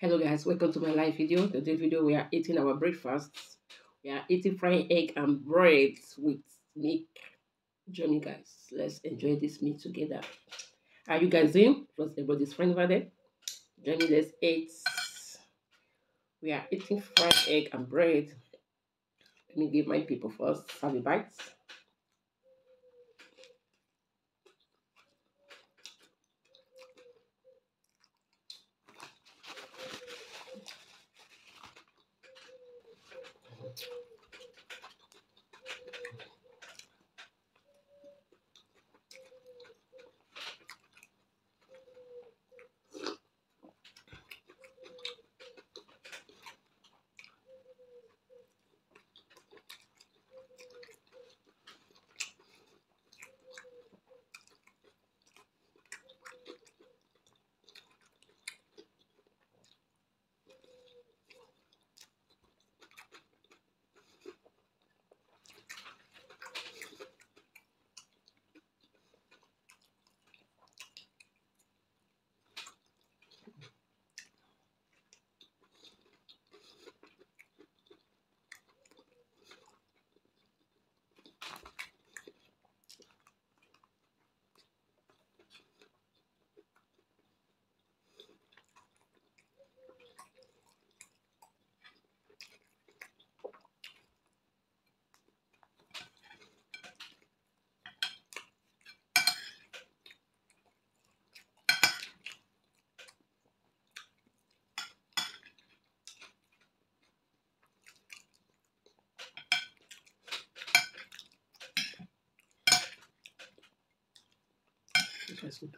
Hello guys. Welcome to my live video. Today video we are eating our breakfast we are eating fried egg and bread with milk. Join me guys. Let's enjoy this meal together. Are you guys in? Plus everybody's friend over there. Join me. Let's eat. We are eating fried egg and bread. Let me give my people first. Have a bite This was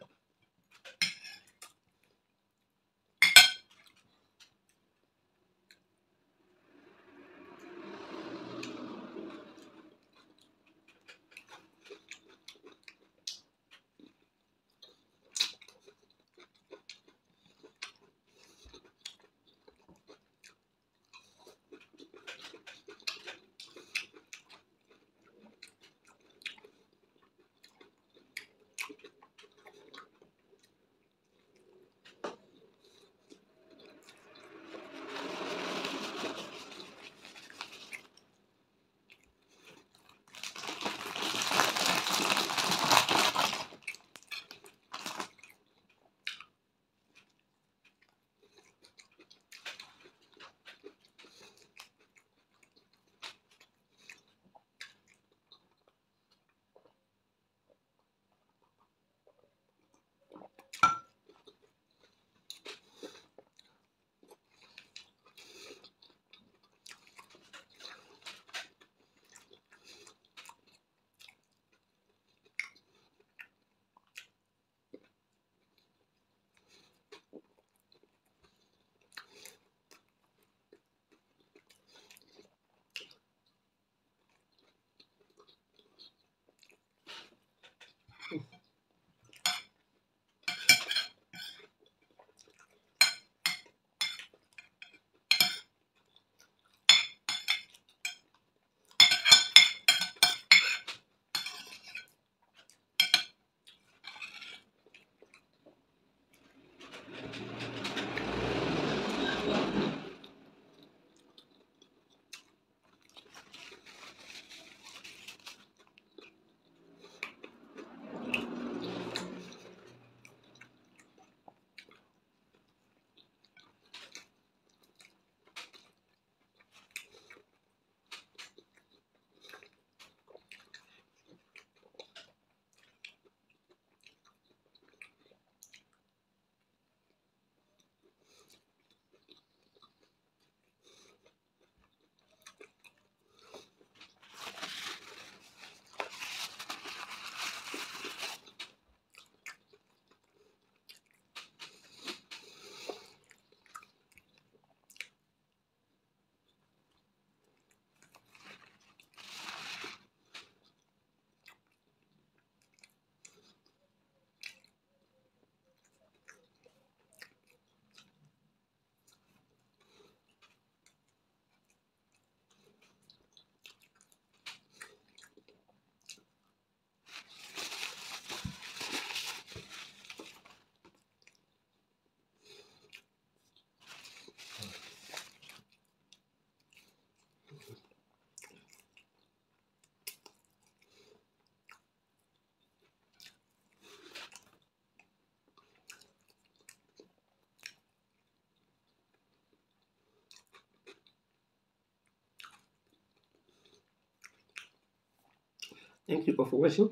Thank you for watching.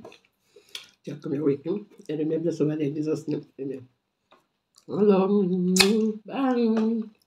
Come with me. And remember somebody in Jesus' name. Amen. Hello. Bye.